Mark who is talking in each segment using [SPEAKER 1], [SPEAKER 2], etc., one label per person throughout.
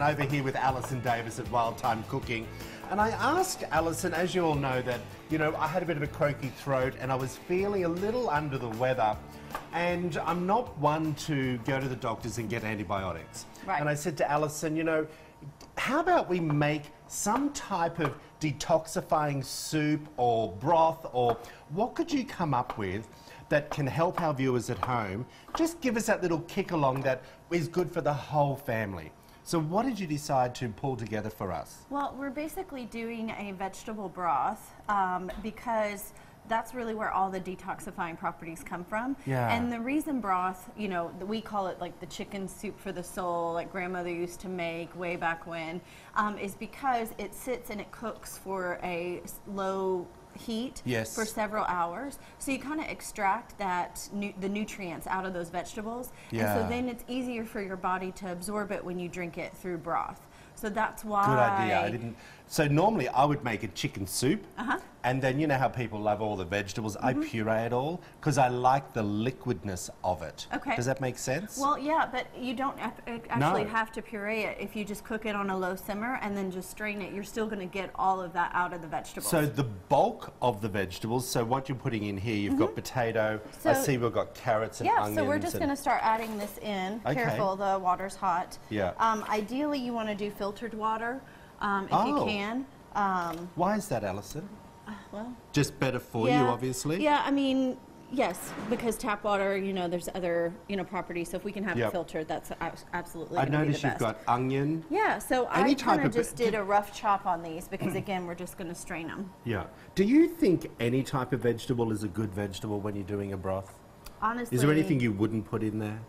[SPEAKER 1] over here with Allison Davis at Wild Thyme Cooking. And I asked Allison, as you all know, that, you know, I had a bit of a croaky throat and I was feeling a little under the weather. And I'm not one to go to the doctors and get antibiotics.
[SPEAKER 2] Right.
[SPEAKER 1] And I said to Allison, you know, how about we make some type of detoxifying soup or broth or what could you come up with that can help our viewers at home? Just give us that little kick along that is good for the whole family. So what did you decide to pull together for us?
[SPEAKER 2] Well, we're basically doing a vegetable broth um, because that's really where all the detoxifying properties come from.
[SPEAKER 1] Yeah.
[SPEAKER 2] And the reason broth, you know, we call it like the chicken soup for the soul, like grandmother used to make way back when, um, is because it sits and it cooks for a low heat
[SPEAKER 1] Yes.
[SPEAKER 2] for several hours. So you kind of extract that nu- the nutrients out of those vegetables. And so then it's easier for your body to absorb it when you drink it through broth. So that's why.
[SPEAKER 1] Good idea. I didn't. So normally I would make a chicken soup,
[SPEAKER 2] Uh-huh.
[SPEAKER 1] And then you know how people love all the vegetables. I puree it all because I like the liquidness of it.
[SPEAKER 2] Okay.
[SPEAKER 1] Does that make sense?
[SPEAKER 2] Well, yeah, but you don't uh, actually
[SPEAKER 1] No.
[SPEAKER 2] have to puree it. If you just cook it on a low simmer and then just strain it, you're still going to get all of that out of the vegetables.
[SPEAKER 1] So the bulk of the vegetables. So what you're putting in here, you've got potato. I
[SPEAKER 2] Mm-hmm.
[SPEAKER 1] See we've got carrots and
[SPEAKER 2] yeah,
[SPEAKER 1] onions.
[SPEAKER 2] so we're just going to start adding this in.
[SPEAKER 1] Okay.
[SPEAKER 2] Careful, the water's hot.
[SPEAKER 1] Yeah.
[SPEAKER 2] Um, ideally, you want to do filtered water um, if
[SPEAKER 1] Oh.
[SPEAKER 2] you can. Um,
[SPEAKER 1] Why is that, Allison?
[SPEAKER 2] Well,
[SPEAKER 1] Just better for you, obviously.
[SPEAKER 2] Yeah, I mean, yes, because tap water, you know, there's other, you know, properties. So if we can have
[SPEAKER 1] Yep.
[SPEAKER 2] it filtered, that's absolutely.
[SPEAKER 1] I
[SPEAKER 2] gonna be
[SPEAKER 1] you've got onion.
[SPEAKER 2] Yeah, so
[SPEAKER 1] Any
[SPEAKER 2] I kind of just did a rough chop on these because again, we're just going to strain them.
[SPEAKER 1] Yeah. Do you think any type of vegetable is a good vegetable when you're doing a broth?
[SPEAKER 2] Honestly,
[SPEAKER 1] Is there anything you wouldn't put in there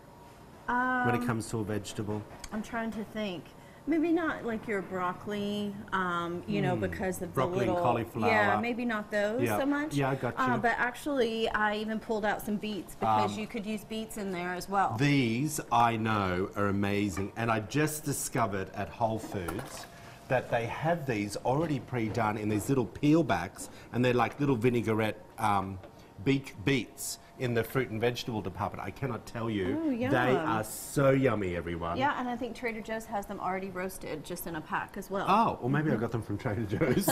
[SPEAKER 1] when it
[SPEAKER 2] Um,
[SPEAKER 1] comes to a vegetable?
[SPEAKER 2] I'm trying to think. Maybe not like your broccoli, um, you know, because of
[SPEAKER 1] Hmm. Broccoli
[SPEAKER 2] the
[SPEAKER 1] and
[SPEAKER 2] little
[SPEAKER 1] cauliflower.
[SPEAKER 2] Yeah, maybe not those
[SPEAKER 1] Yeah.
[SPEAKER 2] so much.
[SPEAKER 1] Yeah, I got
[SPEAKER 2] Uh,
[SPEAKER 1] you.
[SPEAKER 2] but actually, I even pulled out some beets because
[SPEAKER 1] Um,
[SPEAKER 2] you could use beets in there as well.
[SPEAKER 1] These I know are amazing, and I just discovered at Whole Foods that they have these already pre-done in these little peelbacks, and they're like little vinaigrette um, beet beets in the fruit and vegetable department. I cannot tell you, they are so yummy, everyone.
[SPEAKER 2] yeah, and I think Trader Joe's has them already roasted, just in a pack as well.
[SPEAKER 1] Oh, or maybe I got them from Trader Joe's.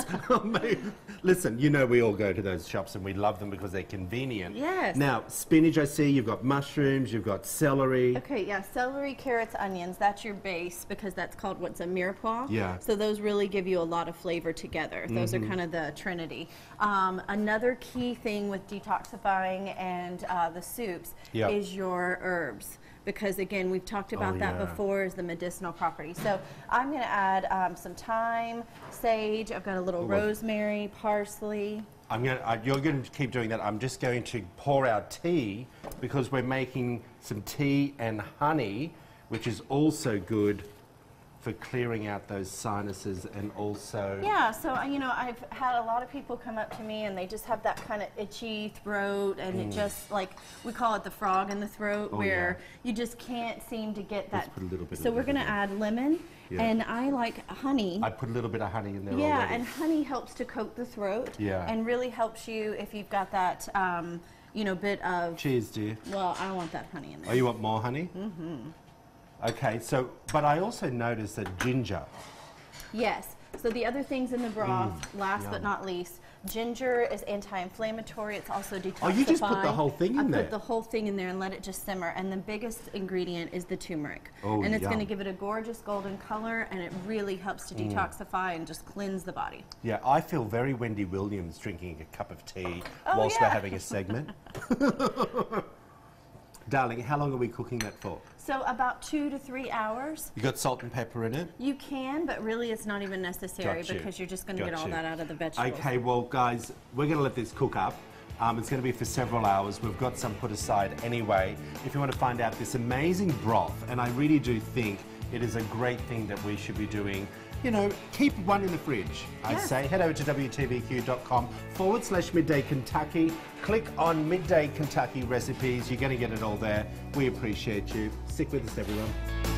[SPEAKER 1] Listen, you know we all go to those shops and we love them because they're convenient.
[SPEAKER 2] Yes.
[SPEAKER 1] Now, spinach, I see you've got mushrooms, you've got celery.
[SPEAKER 2] Okay, yeah, celery, carrots, onions, that's your base because that's called what's a mirepoix.
[SPEAKER 1] Yeah. Mm-hmm.
[SPEAKER 2] So those really give you a lot of flavor together. Those are kind of the trinity. Um, another key thing with detoxifying and uh, the soups
[SPEAKER 1] Yeah.
[SPEAKER 2] is your herbs. Because again, we've talked about
[SPEAKER 1] Oh,
[SPEAKER 2] that
[SPEAKER 1] yeah.
[SPEAKER 2] before, is the medicinal property. So I'm going to add um, some thyme, sage. I've got a little
[SPEAKER 1] Oh, well-
[SPEAKER 2] rosemary, parsley.
[SPEAKER 1] I'm going to, you're going to keep doing that. I'm just going to pour our tea because we're making some tea and honey, which is also good for clearing out those sinuses and also.
[SPEAKER 2] Yeah, so uh, you know, I've had a lot of people come up to me and they just have that kind of itchy throat, and it just like we call it the frog in the throat,
[SPEAKER 1] Mm. Oh,
[SPEAKER 2] where
[SPEAKER 1] yeah.
[SPEAKER 2] you just can't seem to get that.
[SPEAKER 1] Let's put a little bit
[SPEAKER 2] so we're gonna add lemon,
[SPEAKER 1] Yeah.
[SPEAKER 2] and I like honey.
[SPEAKER 1] I put a little bit of honey in there
[SPEAKER 2] yeah,
[SPEAKER 1] already.
[SPEAKER 2] and honey helps to coat the throat.
[SPEAKER 1] Yeah.
[SPEAKER 2] and really helps you if you've got that, um, you know, bit of.
[SPEAKER 1] Cheers, dear.
[SPEAKER 2] Well, I don't want that honey in there.
[SPEAKER 1] Oh, you want more honey? Mm-hmm. Okay, so, but I also noticed that ginger.
[SPEAKER 2] Yes. So the other things in the broth, last
[SPEAKER 1] Mm, yum.
[SPEAKER 2] but not least, ginger is anti-inflammatory. It's also detoxifying.
[SPEAKER 1] Oh, you just put the whole thing in
[SPEAKER 2] I
[SPEAKER 1] there?
[SPEAKER 2] put the whole thing in there and let it just simmer. And the biggest ingredient is the turmeric.
[SPEAKER 1] Oh,
[SPEAKER 2] and it's going to give it a gorgeous golden color, and it really helps
[SPEAKER 1] Mm.
[SPEAKER 2] to detoxify and just cleanse the body.
[SPEAKER 1] Yeah, I feel very Wendy Williams drinking a cup of tea
[SPEAKER 2] Oh,
[SPEAKER 1] whilst we're having a segment. Darling, how long are we cooking that for?
[SPEAKER 2] So about two to three hours.
[SPEAKER 1] You got salt and pepper in it?
[SPEAKER 2] You can, but really it's not even necessary
[SPEAKER 1] Got
[SPEAKER 2] because you're just going to
[SPEAKER 1] Got
[SPEAKER 2] get all that out of the vegetables.
[SPEAKER 1] Okay, well, guys, we're going to let this cook up. Um, it's going to be for several hours. We've got some put aside anyway. If you want to find out this amazing broth, and I really do think it is a great thing that we should be doing, you know, keep one in the fridge. I
[SPEAKER 2] Yeah.
[SPEAKER 1] say head over to WTVQ.com forward slash midday Kentucky. Click on midday Kentucky recipes. You're going to get it all there. We appreciate you. Stick with us, everyone.